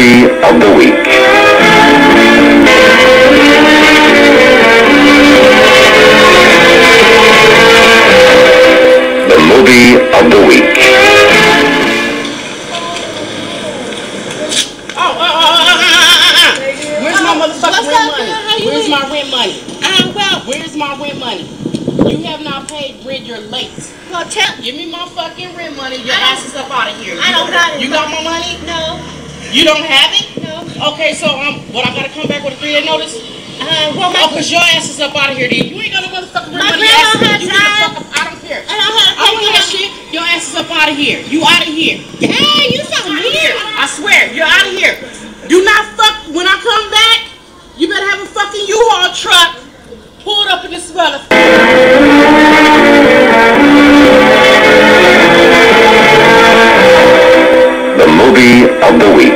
movie of the week. The movie of the week. Oh. Where's my motherfucking rent money? girl? How you Where's my rent money? Um, well, Where's my rent money? You have not paid rent, you're late. well, tell. Give me my fucking rent money. Your I ass is up out of here. I don't got it. You got my money? No, You don't have it? no. Okay, so um, what I gotta come back with a three day notice? Uh, well, Oh, cause your ass is up out of here, dude. You ain't got no motherfucking rent My money. grandma Your ass- had you get the time. fuck up. I don't care. I don't have I don't to hear that shit. Your ass is up out of here. You out of here. Hey, you so weird. I swear, you're out of here. Do not fuck when I come back. You better have a fucking U-Haul truck pulled up in this motherfucker. The movie of the week.